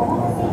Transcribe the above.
お待たせ